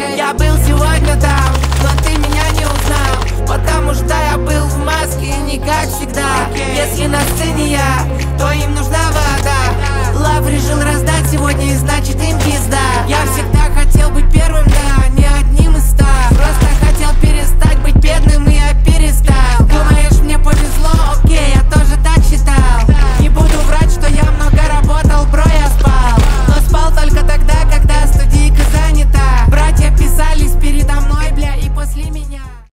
раньше Я был сегодня там, но ты меня не узнал. Потому что я был в маске не как всегда. Если на сцене